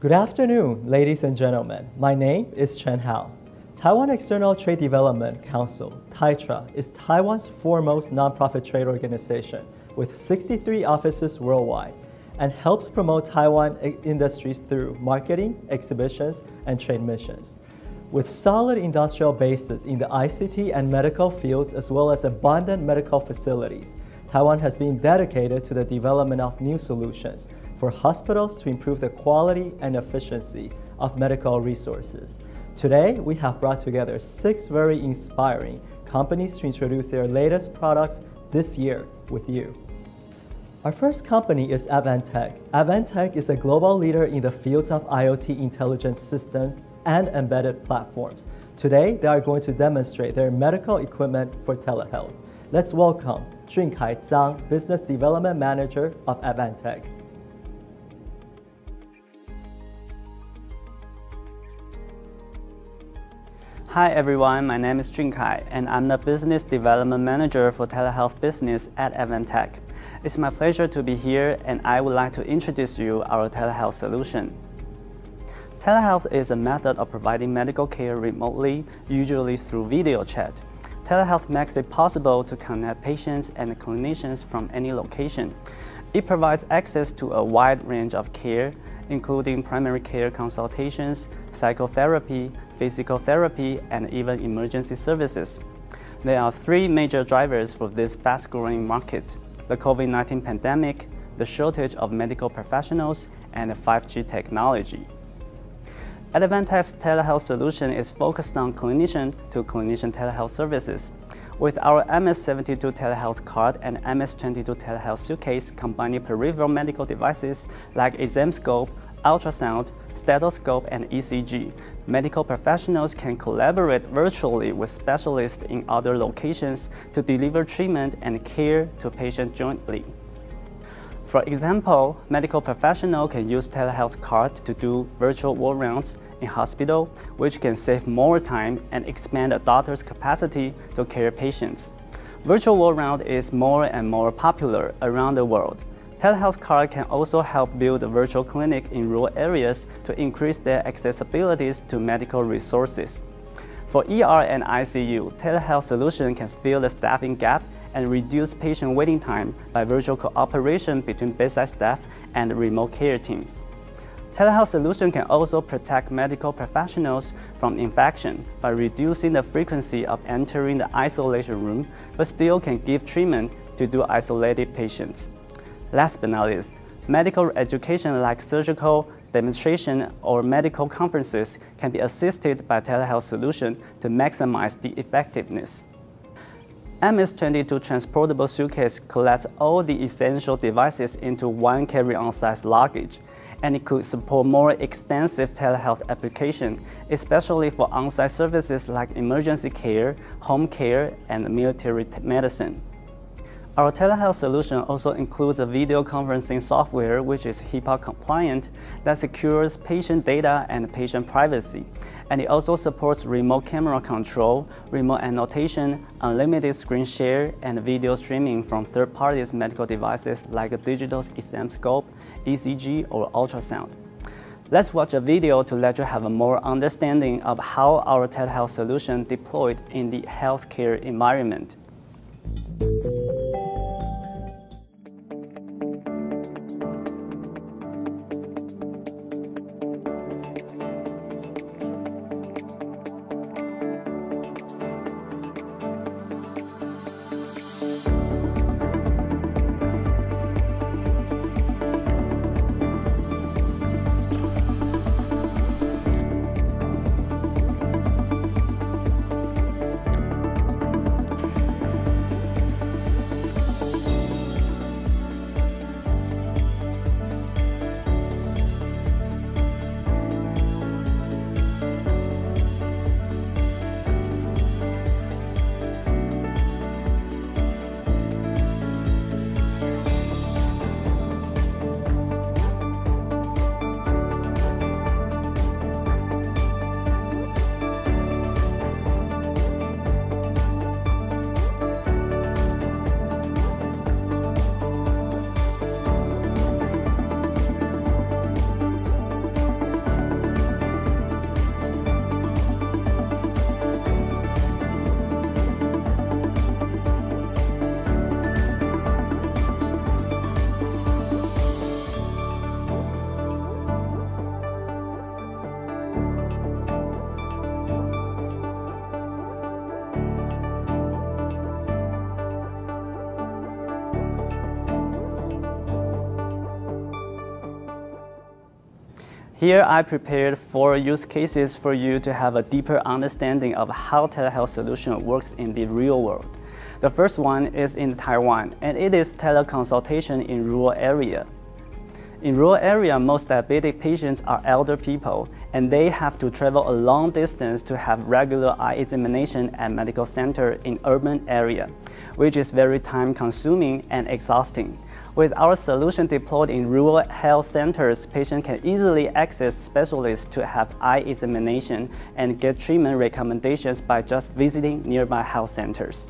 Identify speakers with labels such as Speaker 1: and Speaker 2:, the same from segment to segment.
Speaker 1: Good afternoon, ladies and gentlemen. My name is Chen Hao. Taiwan External Trade Development Council, TAITRA, is Taiwan's foremost nonprofit trade organization with 63 offices worldwide and helps promote Taiwan industries through marketing, exhibitions, and trade missions. With solid industrial bases in the ICT and medical fields as well as abundant medical facilities, Taiwan has been dedicated to the development of new solutions for hospitals to improve the quality and efficiency of medical resources. Today, we have brought together six very inspiring companies to introduce their latest products this year with you. Our first company is Advantech. Advantech is a global leader in the fields of IoT intelligent systems and embedded platforms. Today, they are going to demonstrate their medical equipment for telehealth. Let's welcome Junkai Zhang, Business Development Manager of Advantech.
Speaker 2: Hi everyone, my name is Junkai and I'm the Business Development Manager for Telehealth Business at Advantech. It's my pleasure to be here and I would like to introduce you our telehealth solution. Telehealth is a method of providing medical care remotely, usually through video chat. Telehealth makes it possible to connect patients and clinicians from any location. It provides access to a wide range of care, including primary care consultations, psychotherapy, physical therapy, and even emergency services. There are three major drivers for this fast-growing market. The COVID-19 pandemic, the shortage of medical professionals, and 5G technology. Advantech's telehealth solution is focused on clinician-to-clinician -clinician telehealth services. With our MS72 telehealth card and MS22 telehealth suitcase combining peripheral medical devices like exam scope, ultrasound, stethoscope, and ECG, medical professionals can collaborate virtually with specialists in other locations to deliver treatment and care to patients jointly. For example, medical professional can use telehealth card to do virtual ward rounds in hospital, which can save more time and expand a doctor's capacity to care patients. Virtual ward round is more and more popular around the world. Telehealth card can also help build a virtual clinic in rural areas to increase their accessibilities to medical resources. For ER and ICU, telehealth solution can fill the staffing gap and reduce patient waiting time by virtual cooperation between bedside staff and remote care teams. Telehealth solution can also protect medical professionals from infection by reducing the frequency of entering the isolation room, but still can give treatment to do isolated patients. Last but not least, medical education like surgical demonstration or medical conferences can be assisted by telehealth solution to maximize the effectiveness. MS-22 transportable suitcase collects all the essential devices into one carry-on size luggage, and it could support more extensive telehealth application, especially for on-site services like emergency care, home care, and military medicine. Our telehealth solution also includes a video conferencing software which is HIPAA compliant that secures patient data and patient privacy. And it also supports remote camera control, remote annotation, unlimited screen share, and video streaming from third parties medical devices like a digital exam scope, ECG, or ultrasound. Let's watch a video to let you have a more understanding of how our telehealth solution deployed in the healthcare environment. Here I prepared four use cases for you to have a deeper understanding of how telehealth solution works in the real world. The first one is in Taiwan, and it is teleconsultation in rural area. In rural area, most diabetic patients are elder people, and they have to travel a long distance to have regular eye examination at medical center in urban area, which is very time consuming and exhausting. With our solution deployed in rural health centers, patients can easily access specialists to have eye examination and get treatment recommendations by just visiting nearby health centers.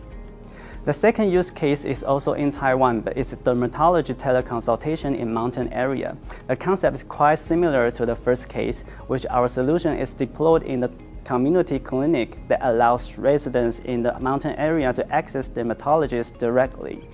Speaker 2: The second use case is also in Taiwan, but it's dermatology teleconsultation in mountain area. The concept is quite similar to the first case, which our solution is deployed in the community clinic that allows residents in the mountain area to access dermatologists directly.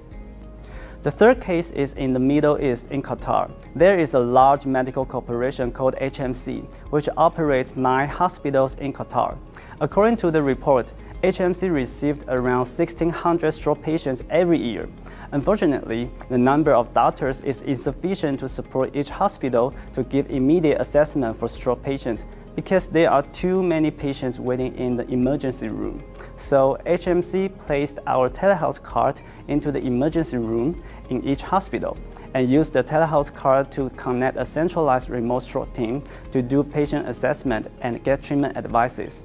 Speaker 2: The third case is in the Middle East in Qatar. There is a large medical corporation called HMC, which operates nine hospitals in Qatar. According to the report, HMC received around 1,600 stroke patients every year. Unfortunately, the number of doctors is insufficient to support each hospital to give immediate assessment for stroke patients because there are too many patients waiting in the emergency room. So HMC placed our telehealth card into the emergency room in each hospital and use the telehealth card to connect a centralized remote stroke team to do patient assessment and get treatment advices.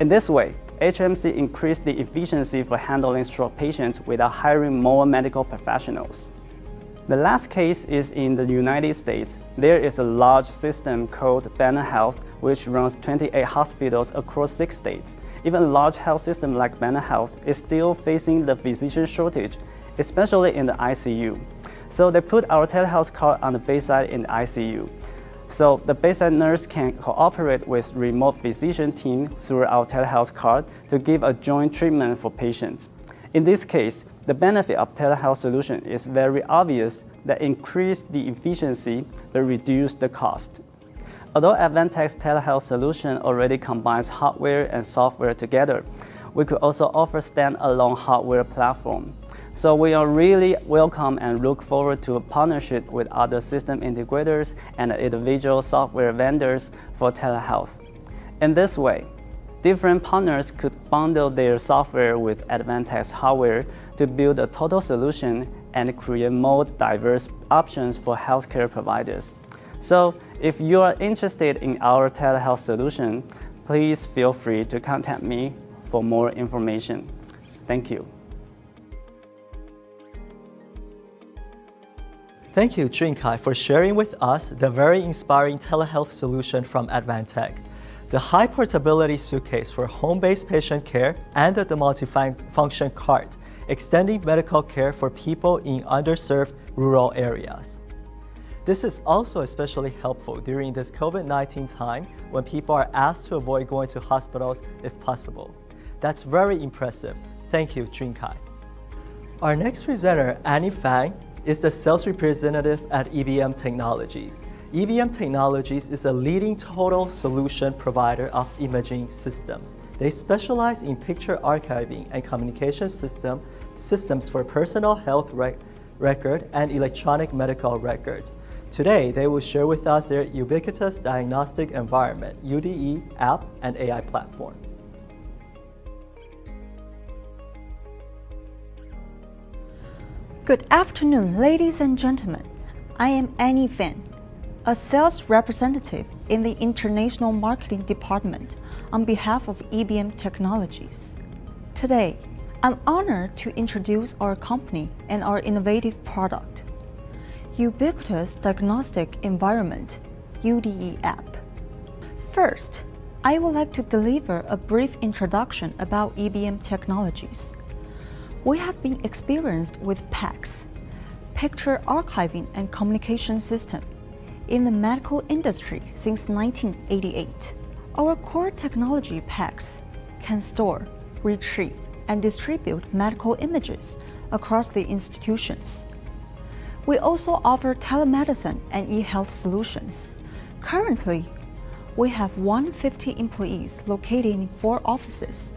Speaker 2: In this way, HMC increased the efficiency for handling stroke patients without hiring more medical professionals. The last case is in the United States. There is a large system called Banner Health, which runs 28 hospitals across six states. Even a large health system like Banner Health is still facing the physician shortage, especially in the ICU. So they put our telehealth card on the bedside in the ICU. So the bedside nurse can cooperate with remote physician team through our telehealth card to give a joint treatment for patients. In this case, the benefit of telehealth solution is very obvious that increase the efficiency but reduce the cost. Although Advantech's telehealth solution already combines hardware and software together, we could also offer standalone hardware platform. So we are really welcome and look forward to a partnership with other system integrators and individual software vendors for telehealth. In this way, different partners could bundle their software with Advantech's hardware to build a total solution and create more diverse options for healthcare providers. So if you are interested in our telehealth solution, please feel free to contact me for more information. Thank you.
Speaker 1: Thank you, Junkai, for sharing with us the very inspiring telehealth solution from Advantech. The high portability suitcase for home-based patient care and the multifunction cart, extending medical care for people in underserved rural areas. This is also especially helpful during this COVID-19 time when people are asked to avoid going to hospitals if possible. That's very impressive. Thank you, Junkai. Our next presenter, Annie Fang, is the sales representative at EBM Technologies. EBM Technologies is a leading total solution provider of imaging systems. They specialize in picture archiving and communication system, systems for personal health rec record and electronic medical records. Today, they will share with us their Ubiquitous Diagnostic Environment, UDE, app and AI platform.
Speaker 3: Good afternoon, ladies and gentlemen. I am Annie Fan, a sales representative in the International Marketing Department on behalf of EBM Technologies. Today, I'm honored to introduce our company and our innovative product. Ubiquitous Diagnostic Environment UDE app. First, I would like to deliver a brief introduction about EBM technologies. We have been experienced with PACS, Picture Archiving and Communication System, in the medical industry since 1988. Our core technology PACS can store, retrieve, and distribute medical images across the institutions we also offer telemedicine and e-health solutions. Currently, we have 150 employees located in four offices,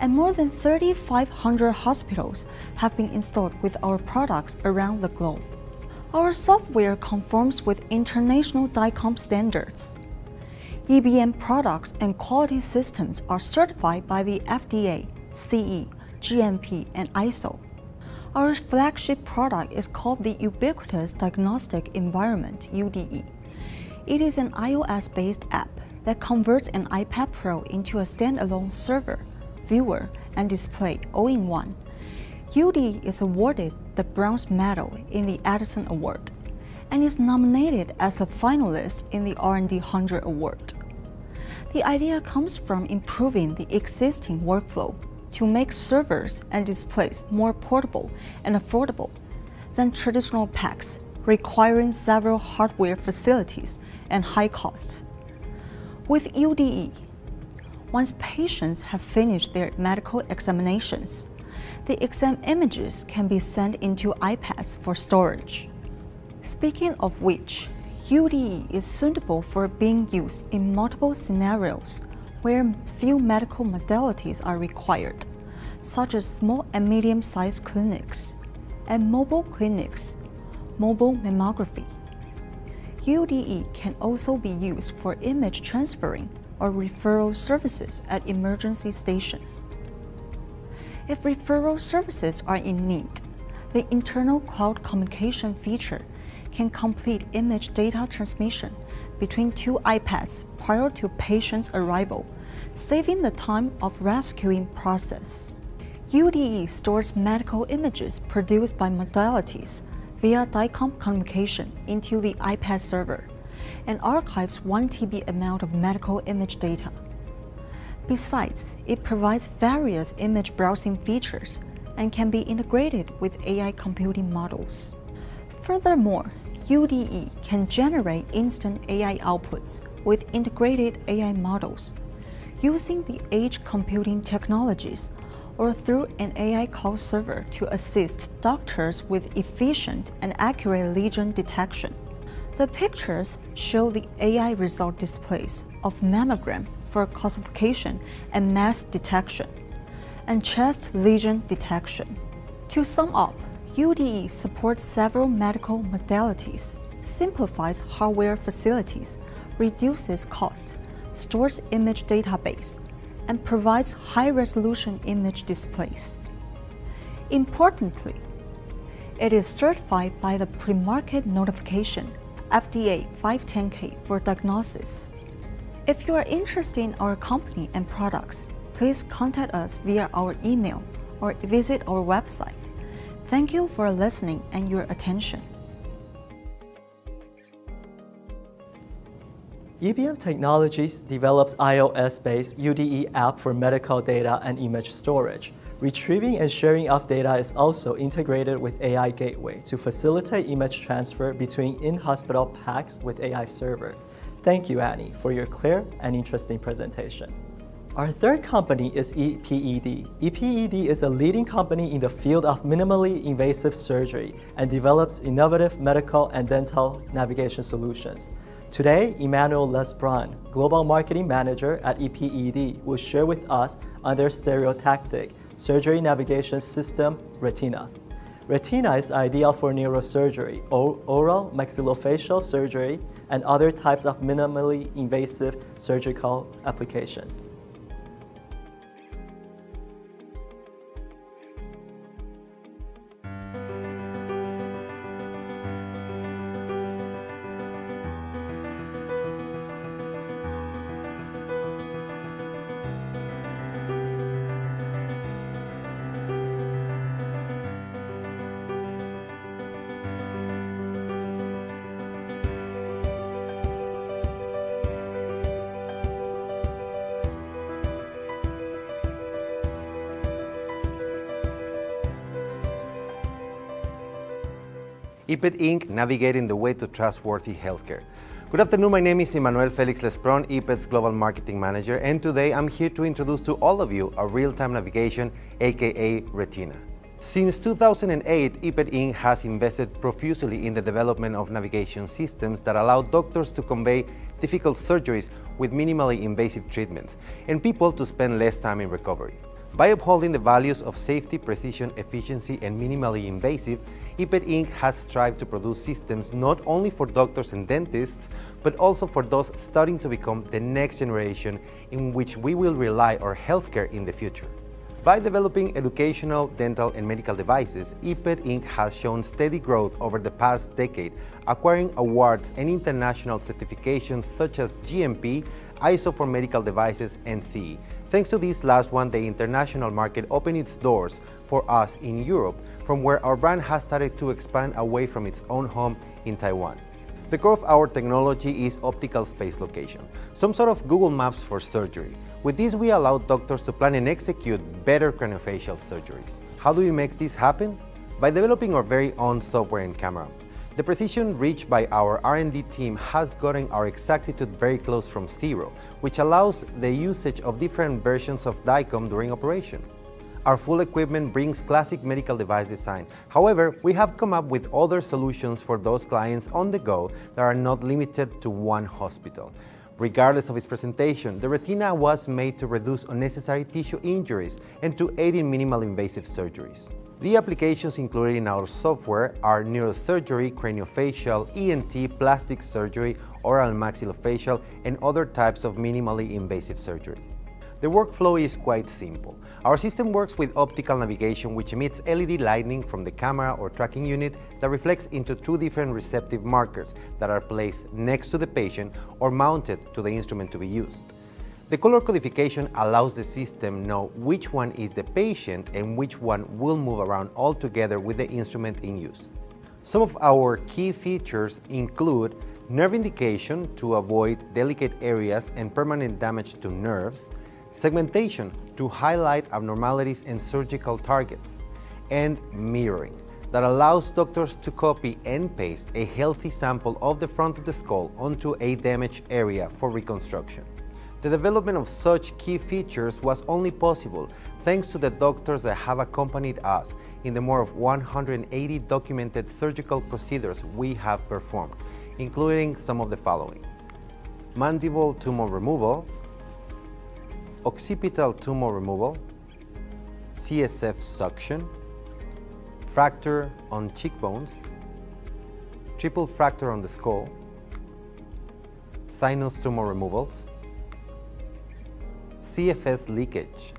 Speaker 3: and more than 3,500 hospitals have been installed with our products around the globe. Our software conforms with international DICOM standards. EBM products and quality systems are certified by the FDA, CE, GMP, and ISO. Our flagship product is called the Ubiquitous Diagnostic Environment, UDE. It is an iOS based app that converts an iPad Pro into a standalone server, viewer, and display all in one. UDE is awarded the Bronze Medal in the Edison Award and is nominated as a finalist in the R&D 100 Award. The idea comes from improving the existing workflow to make servers and displays more portable and affordable than traditional PACS requiring several hardware facilities and high costs. With UDE, once patients have finished their medical examinations, the exam images can be sent into iPads for storage. Speaking of which, UDE is suitable for being used in multiple scenarios where few medical modalities are required, such as small and medium sized clinics and mobile clinics, mobile mammography. UDE can also be used for image transferring or referral services at emergency stations. If referral services are in need, the internal cloud communication feature can complete image data transmission between two iPads prior to patient's arrival, saving the time of rescuing process. UDE stores medical images produced by modalities via DICOM communication into the iPad server and archives 1 TB amount of medical image data. Besides, it provides various image browsing features and can be integrated with AI computing models. Furthermore, UDE can generate instant AI outputs with integrated AI models using the edge computing technologies or through an AI call server to assist doctors with efficient and accurate lesion detection. The pictures show the AI result displays of mammogram for classification and mass detection, and chest lesion detection. To sum up, UDE supports several medical modalities, simplifies hardware facilities, reduces cost, stores image database, and provides high-resolution image displays. Importantly, it is certified by the pre-market notification FDA 510K for diagnosis. If you are interested in our company and products, please contact us via our email or visit our website. Thank you for listening and your attention.
Speaker 1: EBM Technologies develops iOS-based UDE app for medical data and image storage. Retrieving and sharing of data is also integrated with AI Gateway to facilitate image transfer between in-hospital PACS with AI server. Thank you, Annie, for your clear and interesting presentation. Our third company is EPED. EPED is a leading company in the field of minimally invasive surgery and develops innovative medical and dental navigation solutions. Today, Emmanuel Lesbrun, Global Marketing Manager at EPED, will share with us on their stereotactic surgery navigation system, Retina. Retina is ideal for neurosurgery, oral maxillofacial surgery, and other types of minimally invasive surgical applications.
Speaker 4: EPED Inc. navigating the way to trustworthy healthcare. Good afternoon, my name is Emmanuel Felix Lespron, EPED's Global Marketing Manager, and today I'm here to introduce to all of you our real-time navigation, aka Retina. Since 2008, EPED Inc. has invested profusely in the development of navigation systems that allow doctors to convey difficult surgeries with minimally invasive treatments, and people to spend less time in recovery. By upholding the values of safety, precision, efficiency, and minimally invasive, EPED Inc. has strived to produce systems not only for doctors and dentists, but also for those starting to become the next generation in which we will rely our healthcare in the future. By developing educational, dental, and medical devices, EPED Inc. has shown steady growth over the past decade, acquiring awards and international certifications such as GMP, ISO for medical devices, and CE. Thanks to this last one, the international market opened its doors for us in Europe, from where our brand has started to expand away from its own home in Taiwan. The core of our technology is optical space location, some sort of Google Maps for surgery. With this, we allow doctors to plan and execute better craniofacial surgeries. How do we make this happen? By developing our very own software and camera. The precision reached by our R&D team has gotten our exactitude very close from zero, which allows the usage of different versions of DICOM during operation. Our full equipment brings classic medical device design. However, we have come up with other solutions for those clients on the go that are not limited to one hospital. Regardless of its presentation, the retina was made to reduce unnecessary tissue injuries and to aid in minimal invasive surgeries. The applications included in our software are neurosurgery, craniofacial, ENT, plastic surgery, oral maxillofacial, and other types of minimally invasive surgery. The workflow is quite simple. Our system works with optical navigation which emits LED lighting from the camera or tracking unit that reflects into two different receptive markers that are placed next to the patient or mounted to the instrument to be used. The color codification allows the system know which one is the patient and which one will move around all together with the instrument in use. Some of our key features include nerve indication to avoid delicate areas and permanent damage to nerves, segmentation to highlight abnormalities and surgical targets, and mirroring that allows doctors to copy and paste a healthy sample of the front of the skull onto a damaged area for reconstruction. The development of such key features was only possible thanks to the doctors that have accompanied us in the more of 180 documented surgical procedures we have performed, including some of the following. Mandible tumor removal, occipital tumor removal, CSF suction, fracture on cheekbones, triple fracture on the skull, sinus tumor removals, CFS leakage,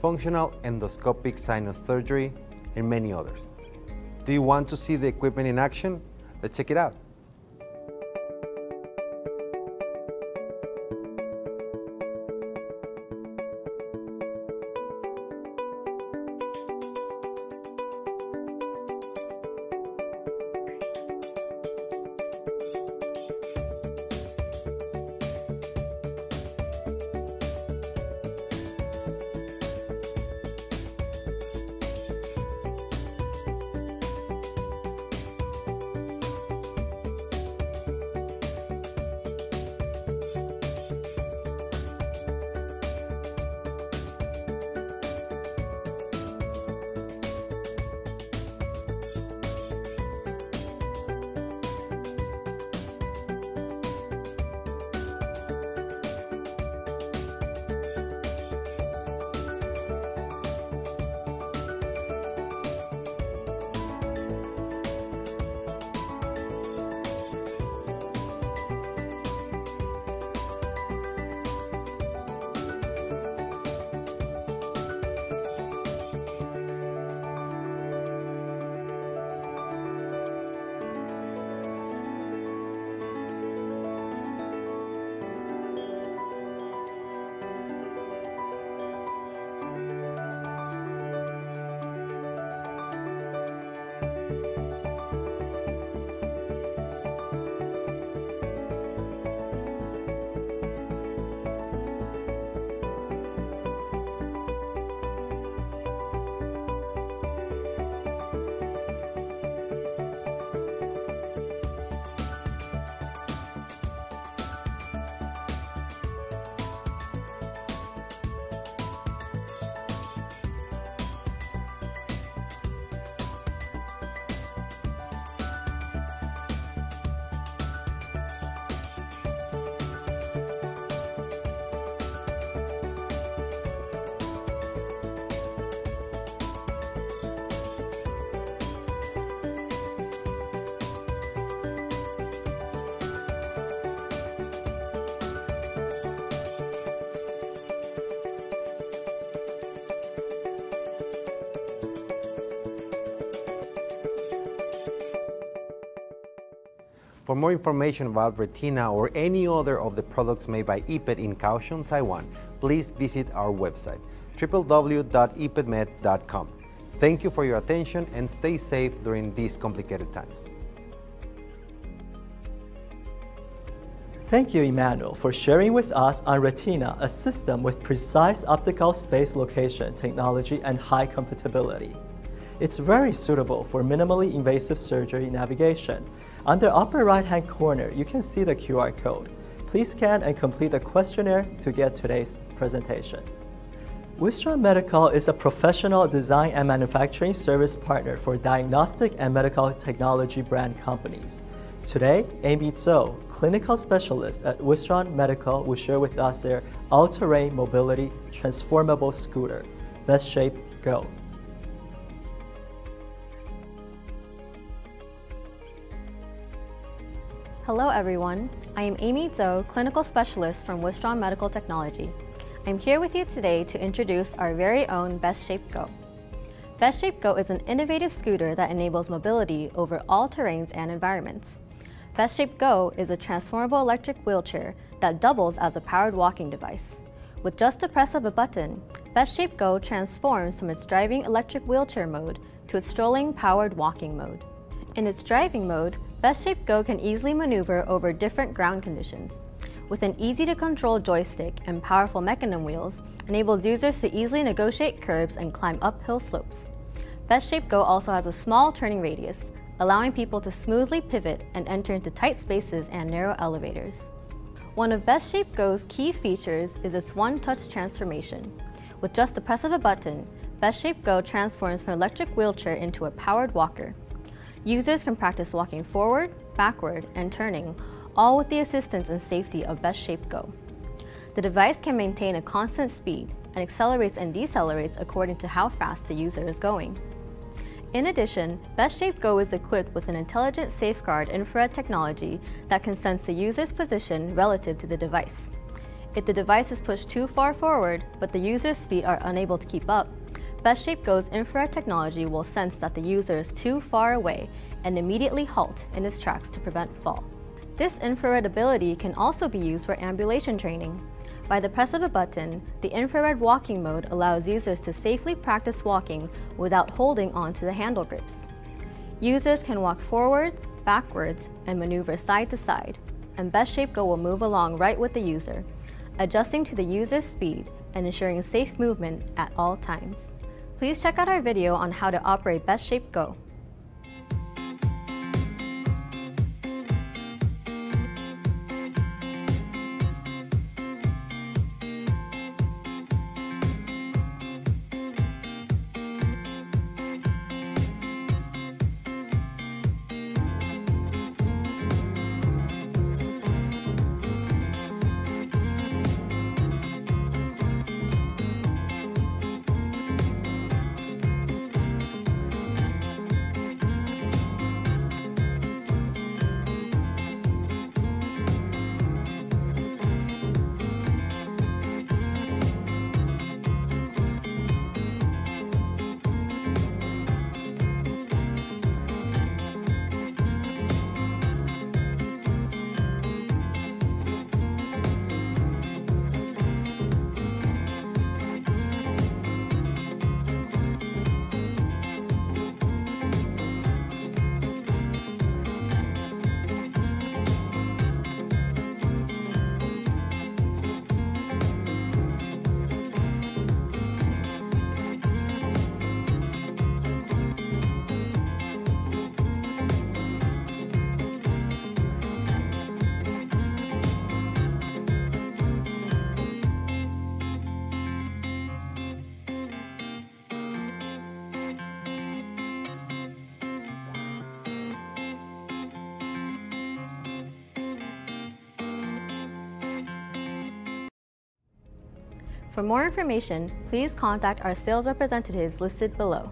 Speaker 4: functional endoscopic sinus surgery, and many others. Do you want to see the equipment in action? Let's check it out. For more information about Retina or any other of the products made by EPED in Kaohsiung, Taiwan, please visit our website, www.ipedmed.com. Thank you for your attention and stay safe during these complicated times.
Speaker 1: Thank you, Emmanuel, for sharing with us on Retina, a system with precise optical space location technology and high compatibility. It's very suitable for minimally invasive surgery navigation. On the upper right-hand corner, you can see the QR code. Please scan and complete the questionnaire to get today's presentations. Wistron Medical is a professional design and manufacturing service partner for diagnostic and medical technology brand companies. Today, Amy Zhou, clinical specialist at Wistron Medical, will share with us their all-terrain mobility transformable scooter, Best Shape Go.
Speaker 5: Hello everyone, I am Amy Zhou, clinical specialist from Wistron Medical Technology. I'm here with you today to introduce our very own Best Shape Go. Best Shape Go is an innovative scooter that enables mobility over all terrains and environments. Best Shape Go is a transformable electric wheelchair that doubles as a powered walking device. With just the press of a button, Best Shape Go transforms from its driving electric wheelchair mode to its strolling powered walking mode. In its driving mode, Best Shape Go can easily maneuver over different ground conditions, with an easy-to-control joystick and powerful mechanism wheels, enables users to easily negotiate curbs and climb uphill slopes. Best Shape Go also has a small turning radius, allowing people to smoothly pivot and enter into tight spaces and narrow elevators. One of Best Shape Go's key features is its one-touch transformation. With just the press of a button, Best Shape Go transforms from an electric wheelchair into a powered walker. Users can practice walking forward, backward, and turning all with the assistance and safety of Best Shape Go. The device can maintain a constant speed and accelerates and decelerates according to how fast the user is going. In addition, Best Shape Go is equipped with an intelligent safeguard infrared technology that can sense the user's position relative to the device. If the device is pushed too far forward, but the user's feet are unable to keep up, Best Shape Go's infrared technology will sense that the user is too far away and immediately halt in its tracks to prevent fall. This infrared ability can also be used for ambulation training. By the press of a button, the infrared walking mode allows users to safely practice walking without holding onto the handle grips. Users can walk forwards, backwards, and maneuver side to side, and Best Shape Go will move along right with the user, adjusting to the user's speed and ensuring safe movement at all times. Please check out our video on how to operate Best Shape Go. For more information, please contact our sales representatives listed below.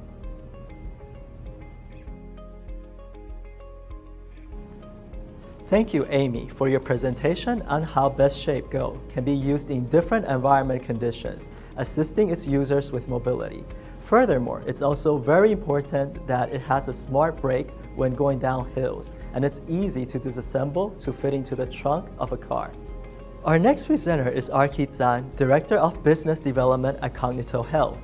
Speaker 1: Thank you, Amy, for your presentation on how Best Shape Go can be used in different environment conditions, assisting its users with mobility. Furthermore, it's also very important that it has a smart brake when going down hills, and it's easy to disassemble to fit into the trunk of a car. Our next presenter is Arki Zan, Director of Business Development at Cognito Health.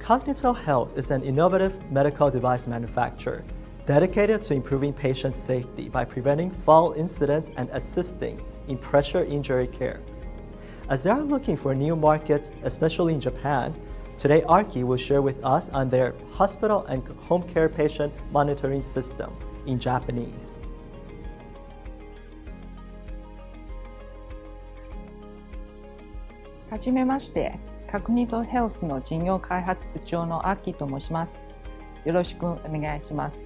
Speaker 1: Cognito Health is an innovative medical device manufacturer dedicated to improving patient safety by preventing fall incidents and assisting in pressure injury care. As they are looking for new markets, especially in Japan, today Arki will share with us on their hospital and home care patient monitoring system in Japanese.
Speaker 6: はじめまして、カグニトヘルスの事業開発部長のアキと申します。よろしくお願いします。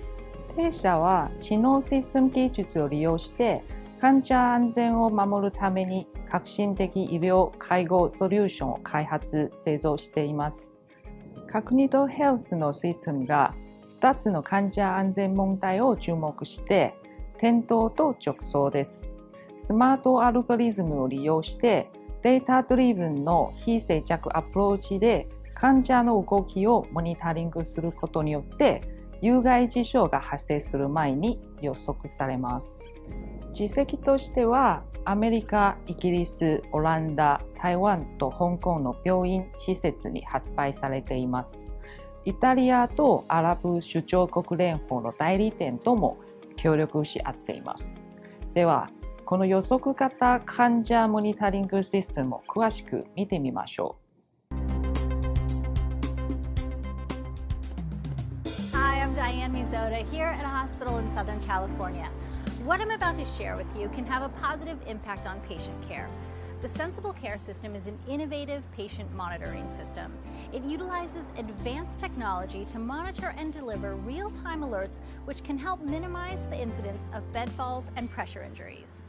Speaker 6: 弊社は知能システム技術を利用して患者安全を守るために革新的医療介護ソリューションを開発、製造しています。カグニトヘルスのシステムが2つの患者安全問題を注目して転倒と直送です。スマートアルゴリズムを利用してデータドリブンの非静着アプローチで患者の動きをモニタリングすることによって有害事象が発生する前に予測されます。実績としてはアメリカ、イギリス、オランダ、台湾と香港の病院施設に発売されています。イタリアとアラブ首長国連邦の代理店とも協力し合っています。では、この予測型患者モニタリングシステムを詳しく見てみましょう。
Speaker 7: Hi, I'm Diane Mizoda here at a hospital in Southern California. What I'm about to share with you can have a positive impact on patient care. The Sensible Care System is an innovative patient monitoring system. It utilizes advanced technology to monitor and deliver real-time alerts which can help minimize the incidence of bed falls and pressure injuries.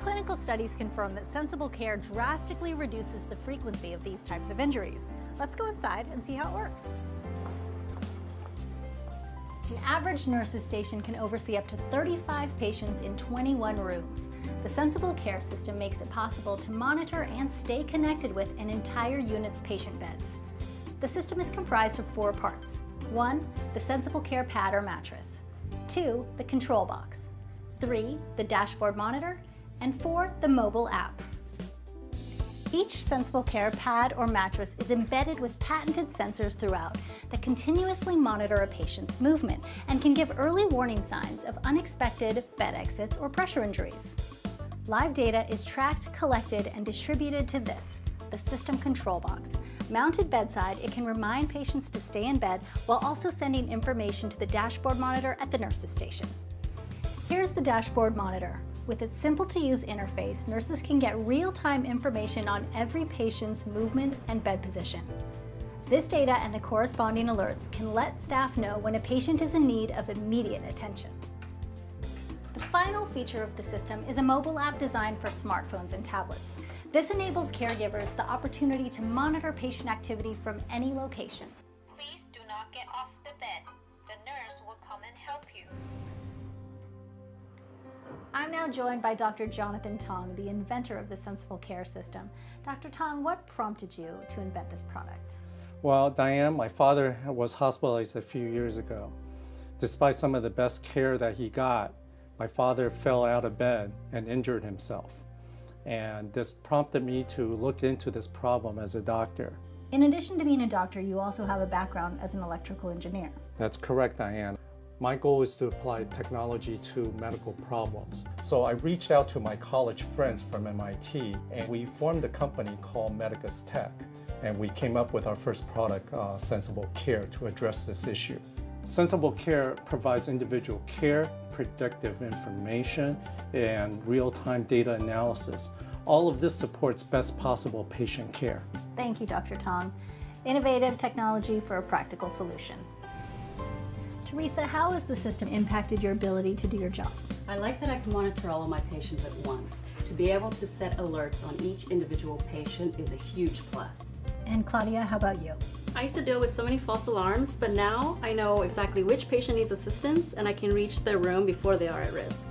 Speaker 7: Clinical studies confirm that sensible care drastically reduces the frequency of these types of injuries. Let's go inside and see how it works. An average nurse's station can oversee up to 35 patients in 21 rooms. The Sensible Care system makes it possible to monitor and stay connected with an entire unit's patient beds. The system is comprised of four parts. One, the Sensible Care pad or mattress. Two, the control box. Three, the dashboard monitor and four, the mobile app. Each Sensible Care pad or mattress is embedded with patented sensors throughout that continuously monitor a patient's movement and can give early warning signs of unexpected bed exits or pressure injuries. Live data is tracked, collected, and distributed to this, the system control box. Mounted bedside, it can remind patients to stay in bed while also sending information to the dashboard monitor at the nurse's station. Here's the dashboard monitor. With its simple to use interface, nurses can get real-time information on every patient's movements and bed position. This data and the corresponding alerts can let staff know when a patient is in need of immediate attention. The final feature of the system is a mobile app designed for smartphones and tablets. This enables caregivers the opportunity to monitor patient activity from any location.
Speaker 8: Please do not get off the bed. The nurse will come and help you.
Speaker 7: I'm now joined by Dr. Jonathan Tong, the inventor of the Sensible Care System. Dr. Tong, what prompted you to invent this product?
Speaker 9: Well, Diane, my father was hospitalized a few years ago. Despite some of the best care that he got, my father fell out of bed and injured himself. And this prompted me to look into this problem as a doctor.
Speaker 7: In addition to being a doctor, you also have a background as an electrical engineer.
Speaker 9: That's correct, Diane. My goal is to apply technology to medical problems. So I reached out to my college friends from MIT and we formed a company called Medicus Tech. And we came up with our first product, uh, Sensible Care, to address this issue. Sensible Care provides individual care, predictive information, and real-time data analysis. All of this supports best possible patient care.
Speaker 7: Thank you, Dr. Tong. Innovative technology for a practical solution. Teresa, how has the system impacted your ability to do your job?
Speaker 10: I like that I can monitor all of my patients at once. To be able to set alerts on each individual patient is a huge plus.
Speaker 7: And Claudia, how about you?
Speaker 11: I used to deal with so many false alarms, but now I know exactly which patient needs assistance and I can reach their room before they are at risk.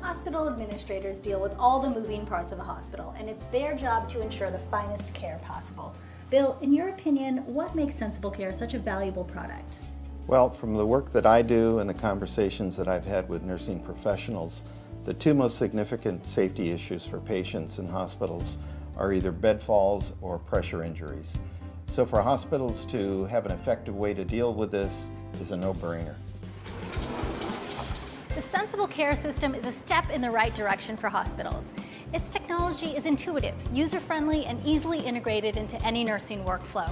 Speaker 7: Hospital administrators deal with all the moving parts of a hospital, and it's their job to ensure the finest care possible. Bill, in your opinion, what makes Sensible Care such a valuable product?
Speaker 12: Well, from the work that I do and the conversations that I've had with nursing professionals, the two most significant safety issues for patients in hospitals are either bed falls or pressure injuries. So for hospitals to have an effective way to deal with this is a no-brainer.
Speaker 7: The Sensible Care system is a step in the right direction for hospitals. Its technology is intuitive, user-friendly, and easily integrated into any nursing workflow.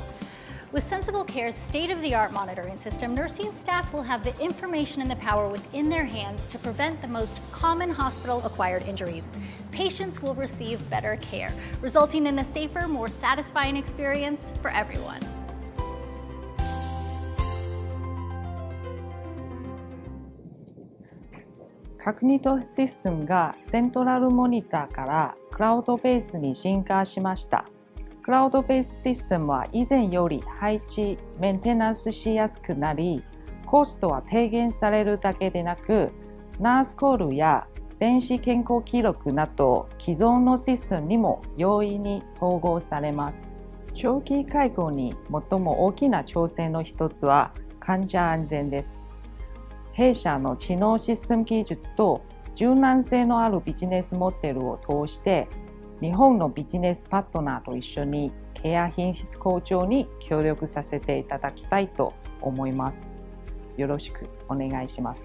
Speaker 7: With Sensible Care's state-of-the-art monitoring system, nursing staff will have the information and the power within their hands to prevent the most common hospital-acquired injuries. Patients will receive better care, resulting in a safer, more satisfying experience for everyone.
Speaker 6: カクニトシステムがセントラルモニターからクラウドベースに進化しました。 クラウドベースシステムは以前より配置、メンテナンスしやすくなり、コストは低減されるだけでなく、ナースコールや電子健康記録など既存のシステムにも容易に統合されます。長期介護に最も大きな挑戦の一つは患者安全です。弊社の知能システム技術と柔軟性のあるビジネスモデルを通して日本のビジネスパートナーと一緒にケア品質向上に協力させていただきたいと思います。よろしくお願いします。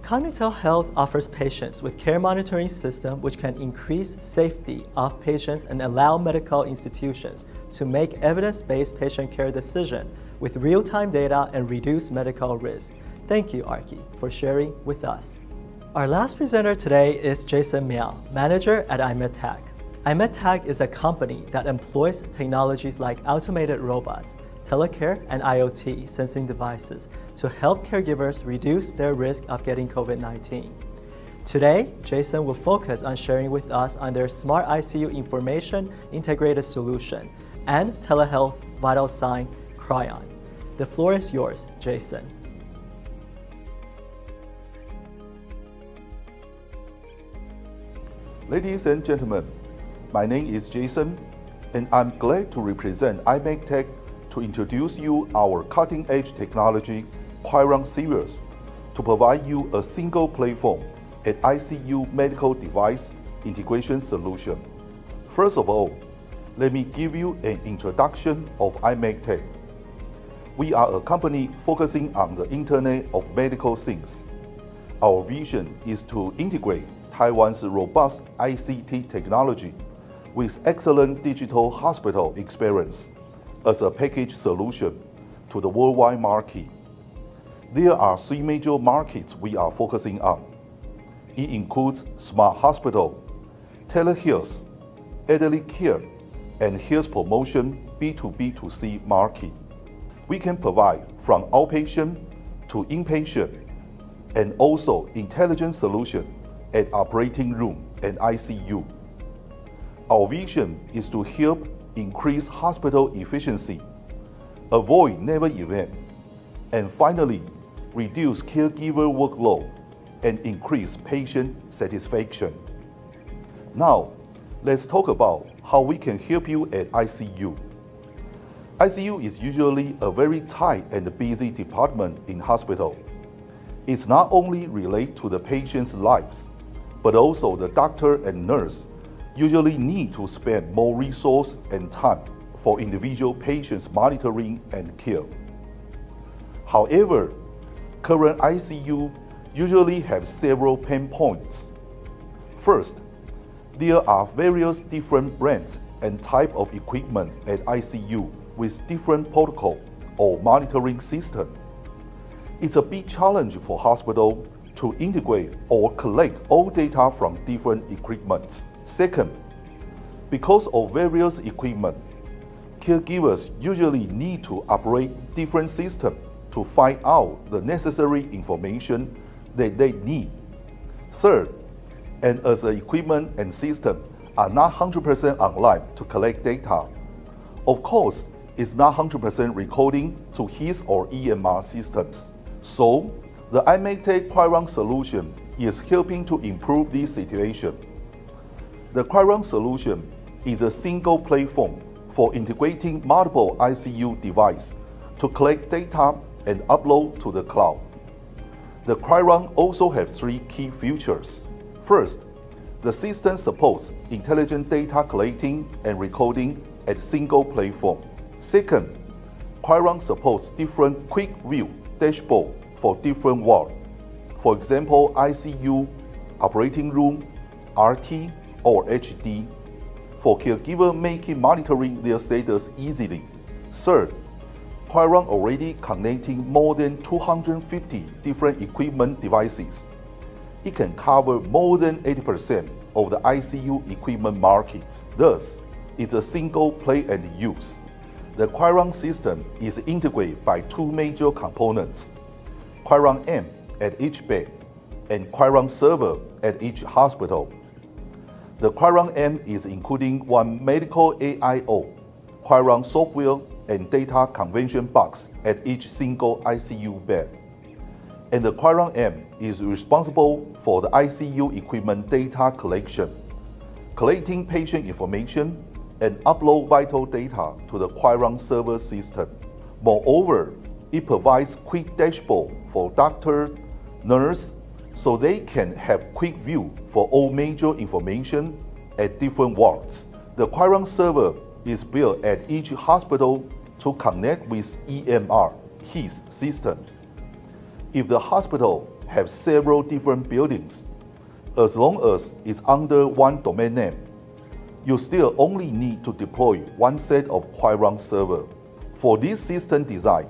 Speaker 1: Cognito Health offers patients with care monitoring system which can increase safety of patients and allow medical institutions to make evidence-based patient care decision with real-time data and reduce medical risk. Thank you, Arki, for sharing with us. Our last presenter today is Jason Miao, manager at iMedTech. iMedTech is a company that employs technologies like automated robots, telecare, and IoT sensing devices to help caregivers reduce their risk of getting COVID-19. Today, Jason will focus on sharing with us on their smart ICU information integrated solution and telehealth vital sign Cryon. The floor is yours, Jason.
Speaker 13: Ladies and gentlemen, my name is Jason, and I'm glad to represent iMedTech to introduce you our cutting-edge technology, Cryon Series, to provide you a single platform and ICU medical device integration solution. First of all, let me give you an introduction of iMedTech. We are a company focusing on the Internet of Medical Things. Our vision is to integrate Taiwan's robust ICT technology with excellent digital hospital experience as a package solution to the worldwide market. There are three major markets we are focusing on. It includes smart hospital, telehealth, elderly care, and health promotion B2B2C market. We can provide from outpatient to inpatient and also intelligent solution at operating room and ICU. Our vision is to help increase hospital efficiency, avoid never event, and finally, reduce caregiver workload and increase patient satisfaction. Now, let's talk about how we can help you at ICU. ICU is usually a very tight and busy department in hospital. It's not only related to the patient's lives, but also the doctor and nurse usually need to spend more resource and time for individual patients monitoring and care. However, current ICU usually have several pain points. First, there are various different brands and type of equipment at ICU with different protocol or monitoring system. It's a big challenge for hospital to integrate or collect all data from different equipments. Second, because of various equipment, caregivers usually need to operate different systems to find out the necessary information that they need. Third, and as the equipment and system are not 100% online to collect data, of course, it's not 100% recording to HIS or EMR systems. So, the iMedTech Cryon solution is helping to improve this situation. The Quirong solution is a single platform for integrating multiple ICU devices to collect data and upload to the cloud. The Quirong also has three key features. First, the system supports intelligent data collecting and recording at single platform. Second, Quirong supports different quick view dashboard for different wards. For example, ICU, operating room, RT, or HD for caregiver making monitoring their status easily. Third, Quirong already connecting more than 250 different equipment devices. It can cover more than 80% of the ICU equipment markets. Thus, it's a single play and use. The Quirong system is integrated by two major components, Quirong M at each bed and Quirong server at each hospital. The Quirong M is including one medical AIO, Quirong software and data convention box at each single ICU bed. And the Quirong M is responsible for the ICU equipment data collection, collecting patient information and upload vital data to the Quirong server system. Moreover, it provides quick dashboard for doctor, nurse, so they can have quick view for all major information at different wards. The Quirong server is built at each hospital to connect with EMR, HIS systems. If the hospital has several different buildings, as long as it's under one domain name, you still only need to deploy one set of Quirong server. For this system design,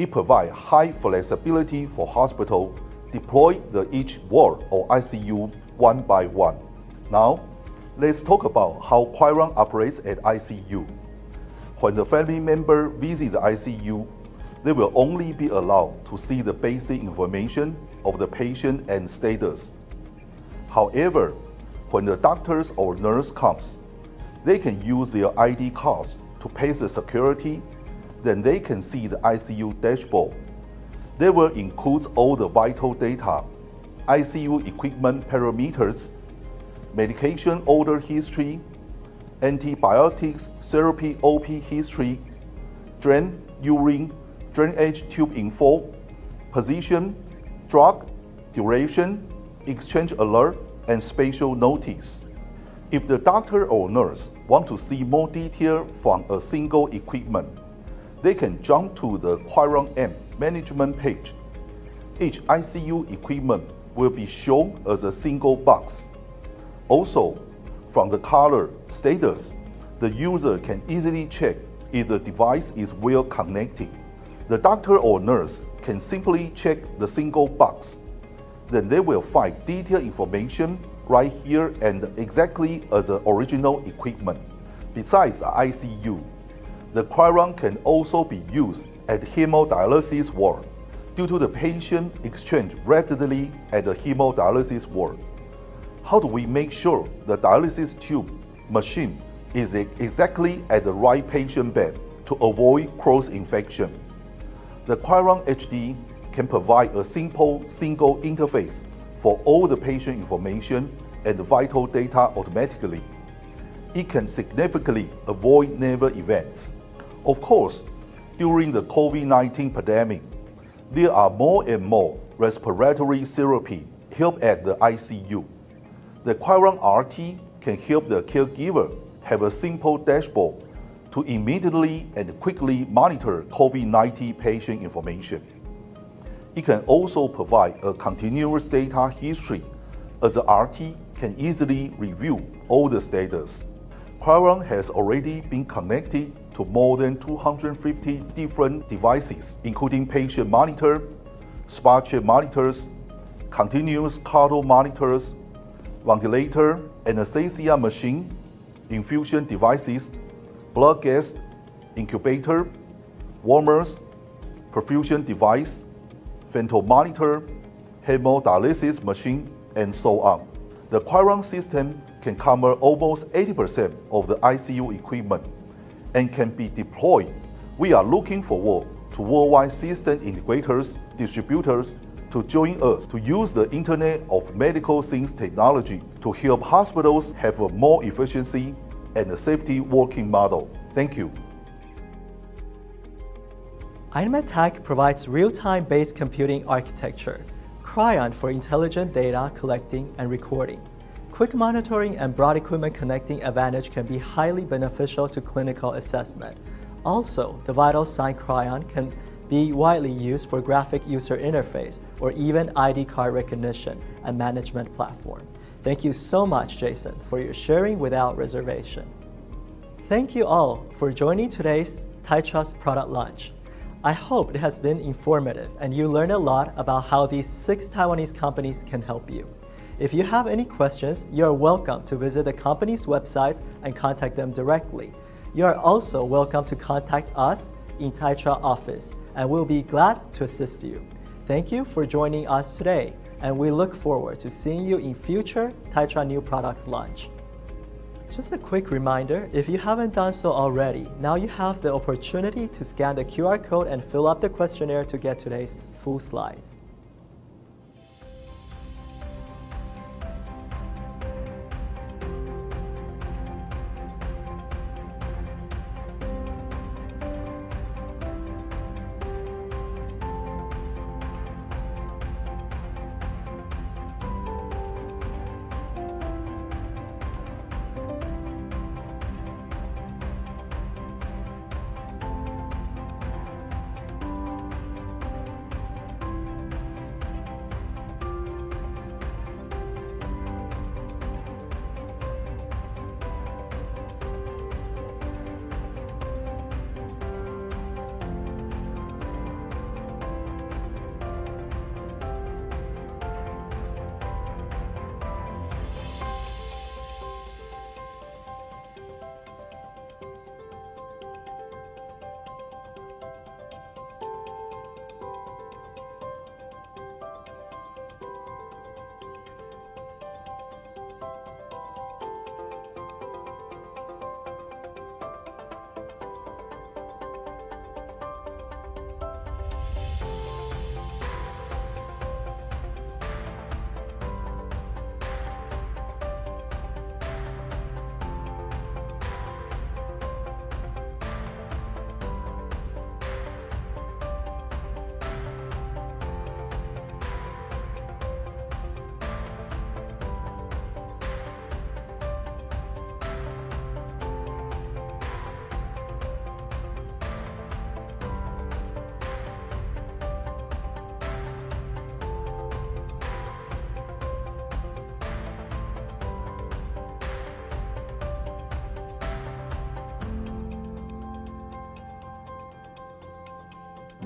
Speaker 13: it provides high flexibility for hospital deploy the each ward or ICU one by one. Now, let's talk about how Quirong operates at ICU. When the family member visits the ICU, they will only be allowed to see the basic information of the patient and status. However, when the doctors or nurse comes, they can use their ID cards to pass the security, then they can see the ICU dashboard they will include all the vital data, ICU equipment parameters, medication order history, antibiotics therapy OP history, drain, urine, drainage tube info, position, drug, duration, exchange alert, and spatial notice. If the doctor or nurse want to see more detail from a single equipment, they can jump to the Quirong M management page. Each ICU equipment will be shown as a single box. Also, from the color status, the user can easily check if the device is well connected. The doctor or nurse can simply check the single box. Then they will find detailed information right here and exactly as the original equipment. Besides the ICU, the Quirong can also be used at hemodialysis ward due to the patient exchange rapidly at the hemodialysis ward. How do we make sure the dialysis tube machine is exactly at the right patient bed to avoid cross-infection? The Quirong HD can provide a simple single interface for all the patient information and vital data automatically. It can significantly avoid never events. Of course, during the COVID-19 pandemic, there are more and more respiratory therapy help at the ICU. The Quirong RT can help the caregiver have a simple dashboard to immediately and quickly monitor COVID-19 patient information. It can also provide a continuous data history as the RT can easily review all the status. Quirong has already been connected to more than 250 different devices, including patient monitor, SmartCheck monitors, continuous cardiac monitors, ventilator, anesthesia machine, infusion devices, blood gas, incubator, warmers, perfusion device, ventral monitor, hemodialysis machine, and so on. The Quirong system can cover almost 80% of the ICU equipment and can be deployed. We are looking forward to worldwide system integrators, distributors, to join us to use the Internet of Medical Things technology to help hospitals have a more efficiency and a safety working model. Thank you.
Speaker 1: iMedTech provides real-time based computing architecture, Cryon for intelligent data collecting and recording. Quick monitoring and broad equipment connecting advantage can be highly beneficial to clinical assessment. Also, the Vital Sign Cryon can be widely used for graphic user interface or even ID card recognition and management platform. Thank you so much, Jason, for your sharing without reservation. Thank you all for joining today's Taitra's product launch. I hope it has been informative and you learned a lot about how these six Taiwanese companies can help you. If you have any questions, you are welcome to visit the company's website and contact them directly. You are also welcome to contact us in Taitra office and we'll be glad to assist you. Thank you for joining us today, and we look forward to seeing you in future Taitra new products launch. Just a quick reminder, if you haven't done so already, now you have the opportunity to scan the QR code and fill up the questionnaire to get today's full slides.